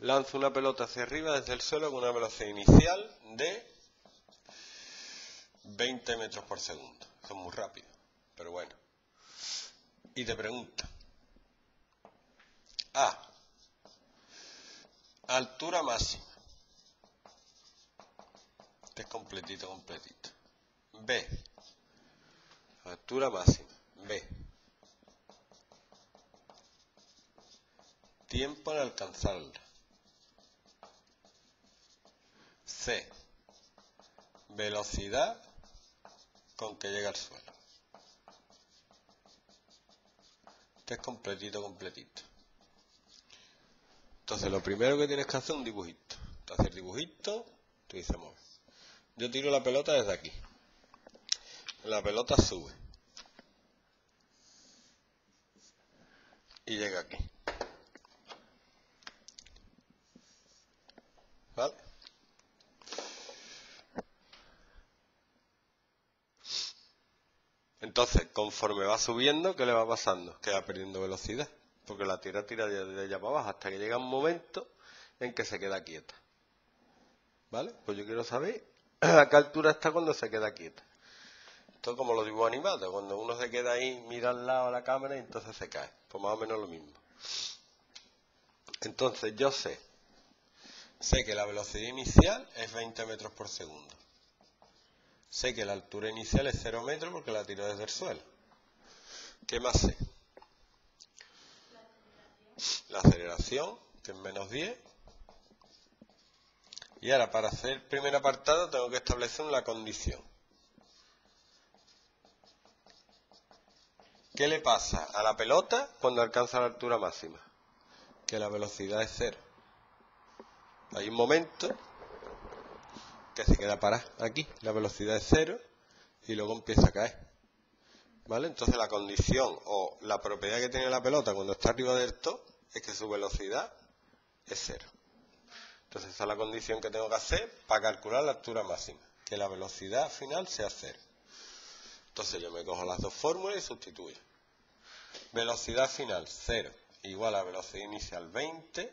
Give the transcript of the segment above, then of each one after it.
Lanzo una pelota hacia arriba desde el suelo con una velocidad inicial de 20 metros por segundo. Eso es muy rápido, pero bueno. Y te pregunta. A. Altura máxima. Este es completito, completito. B. Altura máxima. B. Tiempo en alcanzarla. C. Velocidad con que llega al suelo. Este es completito, completito. Entonces, lo primero que tienes que hacer es un dibujito. Entonces, el dibujito, tú dices, yo tiro la pelota desde aquí. La pelota sube. Y llega aquí. ¿Vale? Entonces, conforme va subiendo, ¿qué le va pasando? Que va perdiendo velocidad. Porque la tira tira de allá para abajo hasta que llega un momento en que se queda quieta. ¿Vale? Pues yo quiero saber a qué altura está cuando se queda quieta. Esto es como los dibujos animados, cuando uno se queda ahí, mira al lado a la cámara y entonces se cae. Pues más o menos lo mismo. Entonces yo sé, sé que la velocidad inicial es 20 metros por segundo. Sé que la altura inicial es 0 metros porque la tiro desde el suelo. ¿Qué más sé? La aceleración, que es menos 10. Y ahora, para hacer el primer apartado, tengo que establecer una condición. ¿Qué le pasa a la pelota cuando alcanza la altura máxima? Que la velocidad es cero. Hay un momento que se queda parada aquí, la velocidad es cero y luego empieza a caer. ¿Vale? Entonces la condición o la propiedad que tiene la pelota cuando está arriba del top es que su velocidad es cero. Entonces esa es la condición que tengo que hacer para calcular la altura máxima, que la velocidad final sea cero. Entonces yo me cojo las dos fórmulas y sustituyo. Velocidad final 0 igual a velocidad inicial 20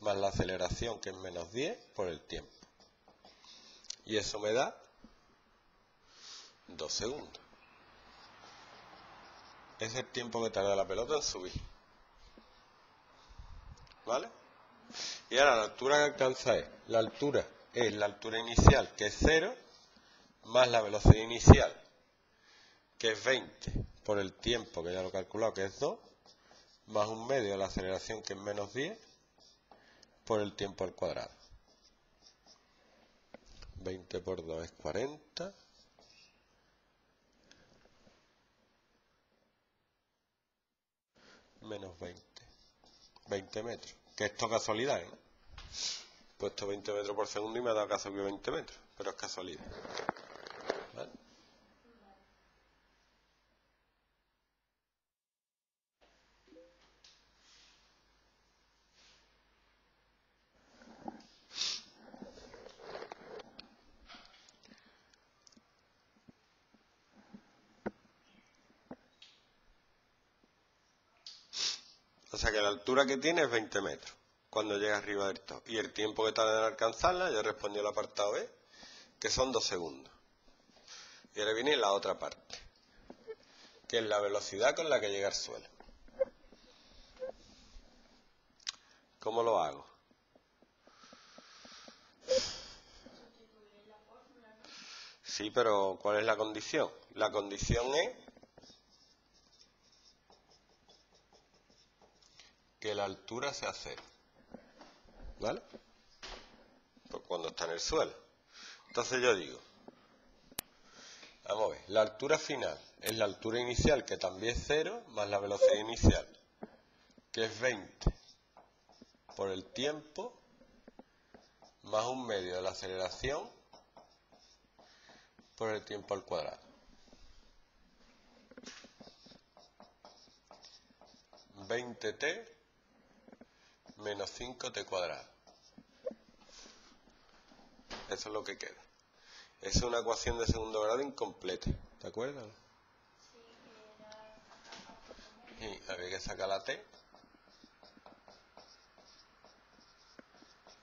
más la aceleración que es menos 10 por el tiempo. Y eso me da 2 segundos. Es el tiempo que tarda la pelota en subir. ¿Vale? Y ahora la altura que alcanza es, la altura es la altura inicial que es 0 más la velocidad inicial que es 20 por el tiempo que ya lo he calculado que es 2 más un medio de la aceleración que es menos 10 por el tiempo al cuadrado. 20 por 2 es 40. Menos 20. 20 metros. Que esto es casualidad, ¿eh? Puesto 20 metros por segundo y me ha dado que 20 metros. Pero es casualidad. O sea que la altura que tiene es 20 metros cuando llega arriba del top. Y el tiempo que tarda en alcanzarla, ya respondió el apartado B, que son 2 segundos. Y ahora viene la otra parte, que es la velocidad con la que llega al suelo. ¿Cómo lo hago? Sí, pero ¿cuál es la condición? La condición es que la altura sea cero. ¿Vale? Pues cuando está en el suelo. Entonces yo digo, vamos a ver, la altura final es la altura inicial, que también es cero, más la velocidad inicial, que es 20 por el tiempo, más un medio de la aceleración por el tiempo al cuadrado. 20t menos 5t cuadrado. Eso es lo que queda. Es una ecuación de segundo grado incompleta. ¿Te acuerdas? Y había que sacar la t.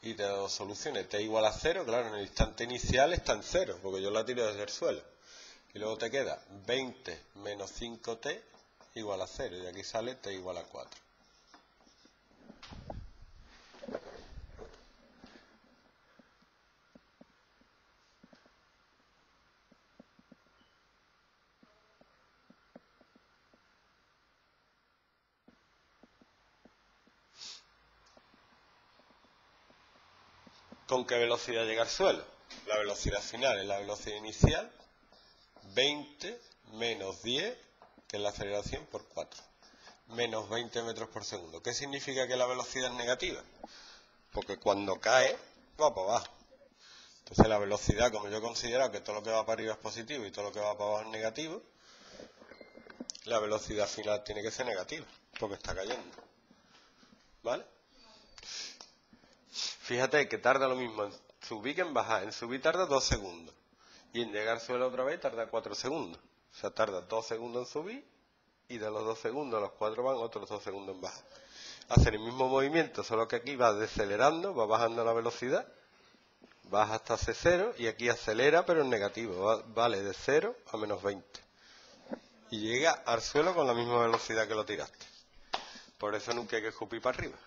y te da dos soluciones. T igual a cero, claro, en el instante inicial está en cero, porque yo la tiro desde el suelo. Y luego te queda 20 menos 5t igual a 0, y aquí sale t igual a 4. ¿Con qué velocidad llega al suelo? La velocidad final es la velocidad inicial, 20 menos 10, que es la aceleración, por 4. Menos 20 metros por segundo. ¿Qué significa que la velocidad es negativa? Porque cuando cae, va para abajo. Entonces la velocidad, como yo considero que todo lo que va para arriba es positivo y todo lo que va para abajo es negativo, la velocidad final tiene que ser negativa, porque está cayendo. ¿Vale? Fíjate que tarda lo mismo en subir que en bajar. En subir tarda dos segundos. Y en llegar al suelo otra vez tarda cuatro segundos. O sea, tarda dos segundos en subir y de los dos segundos los cuatro van otros dos segundos en bajar. Hacer el mismo movimiento, solo que aquí va decelerando, va bajando la velocidad, baja hasta C0 y aquí acelera pero en negativo, vale de 0 a menos 20. Y llega al suelo con la misma velocidad que lo tiraste. Por eso nunca hay que escupir para arriba.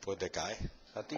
Pues te cae a ti.